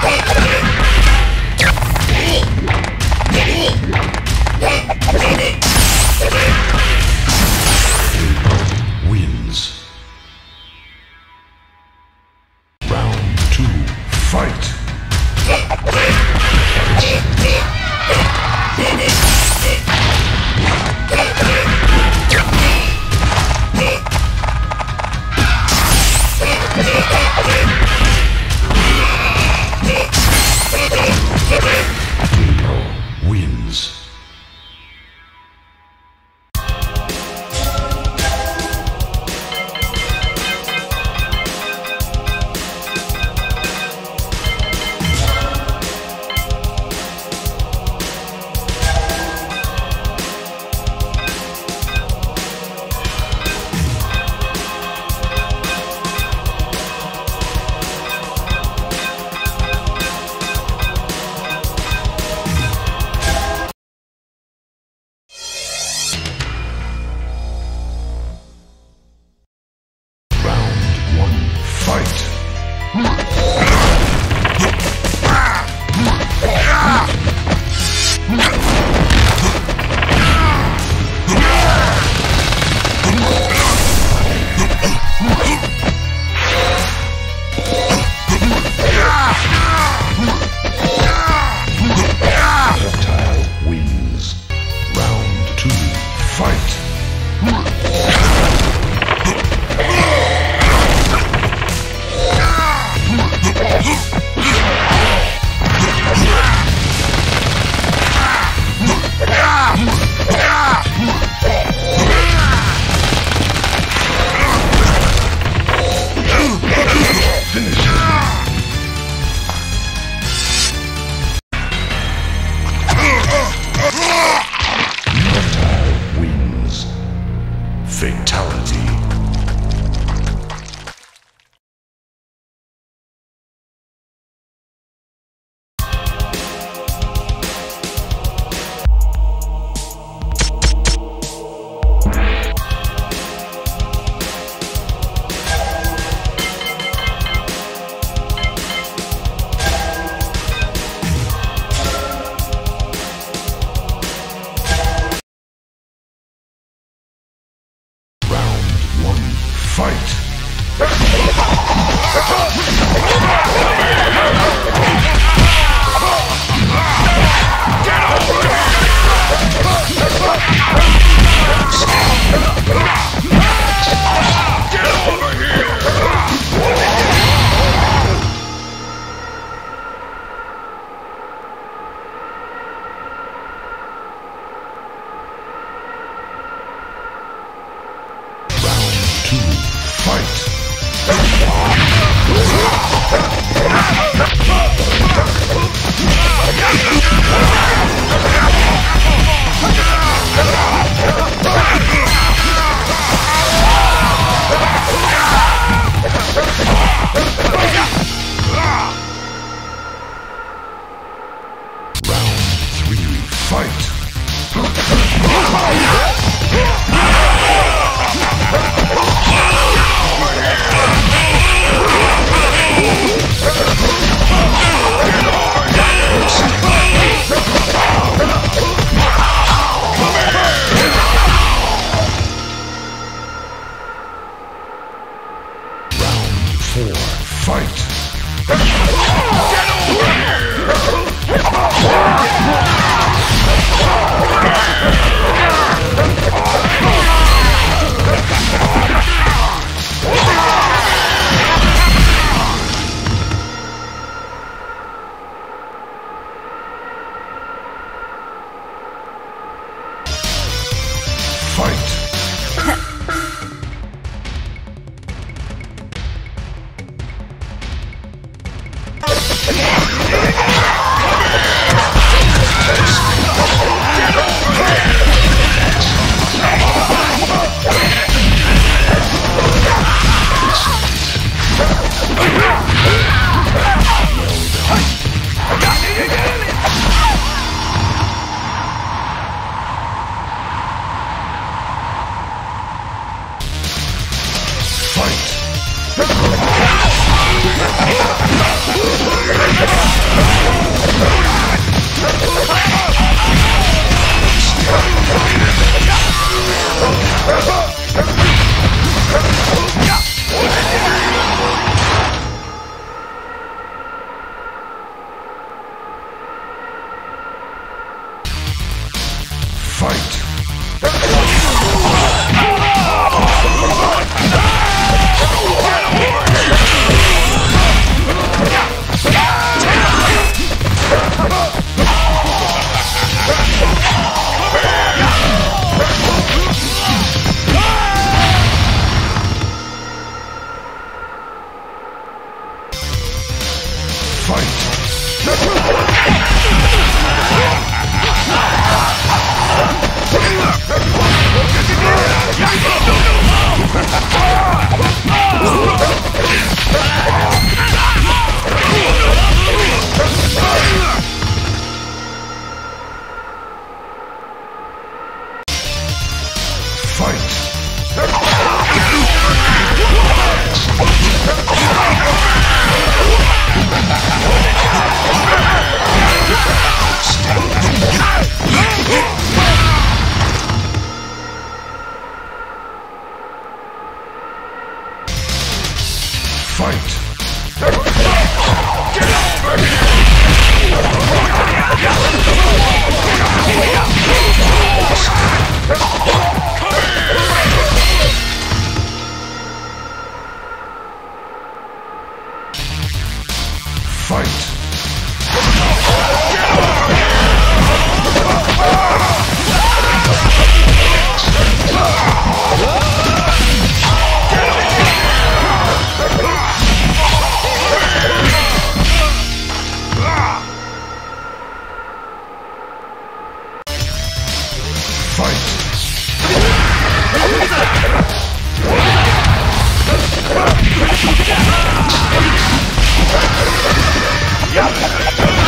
Música Fight! Fight! Fight! fight! やった